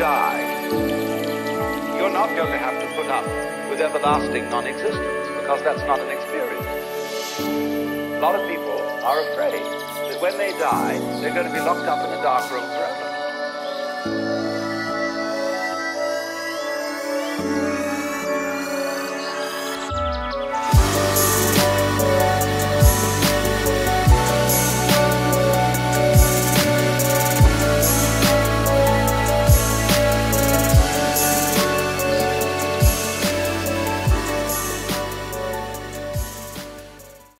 die, you're not going to have to put up with everlasting non existence because that's not an experience. A lot of people are afraid that when they die, they're going to be locked up in a dark room forever.